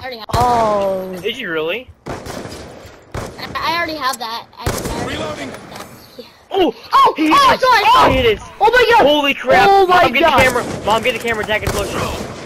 I already have. Oh. Did you really? I, I already have that. I, I already Reloading. have that. Yeah. Oh! Oh, He hit oh, it! sorry. Oh, he hit it! Oh my god! Holy crap! Oh my Mom, god! get the camera! Mom, get the camera, attack explosion. push.